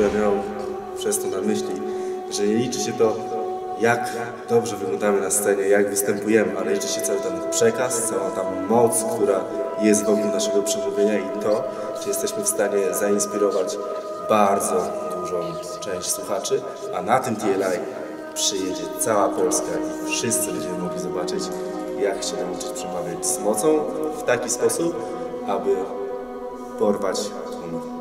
Miał przez to na myśli, że nie liczy się to, jak dobrze wyglądamy na scenie, jak występujemy, ale liczy się cały ten przekaz, cała ta moc, która jest wokół naszego przemówienia i to, czy jesteśmy w stanie zainspirować bardzo dużą część słuchaczy, a na tym TLI przyjedzie cała Polska i wszyscy będziemy mogli zobaczyć, jak się nauczyć przemawiać z mocą w taki sposób, aby porwać tłum.